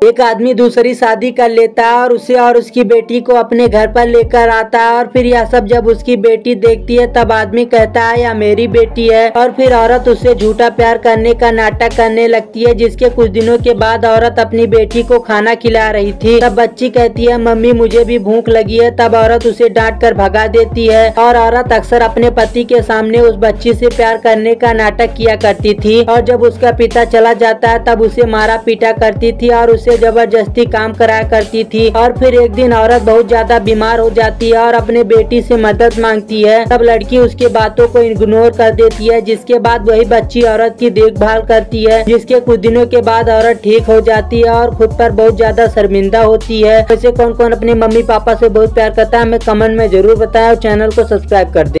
एक आदमी दूसरी शादी कर लेता है और उसे और उसकी बेटी को अपने घर पर लेकर आता है और फिर यह सब जब उसकी बेटी देखती है, तब आदमी कहता है, यह मेरी बेटी है। और फिर औरत उससे झूठा प्यार करने का नाटक करने लगती है, जिसके कुछ दिनों के बाद औरत अपनी बेटी को खाना खिला रही थी। तब बच्ची कहती है, मम्मी, मुझे भी भूख लगी है। तब औरत उसे डांट कर भगा देती है और औरत अक्सर अपने पति के सामने उस बच्ची से प्यार करने का नाटक किया करती थी। और जब उसका पिता चला जाता है, तब उसे मारा पीटा करती थी और उसे ज़बरदस्ती काम कराया करती थी और फिर एक दिन औरत बहुत ज़्यादा बीमार हो जाती है और अपने बेटी से मदद मांगती है। तब लड़की उसके बातों को इग्नोर कर देती है, जिसके बाद वही बच्ची औरत की देखभाल करती है, जिसके कुछ दिनों के बाद औरत ठीक हो जाती है और खुद पर बहुत ज़्यादा शर्मिंदा होती है। वैसे कौन कौन अपने मम्मी पापा से बहुत प्यार करता है, हमें कमेंट में ज़रूर बताया और चैनल को सब्सक्राइब कर दे।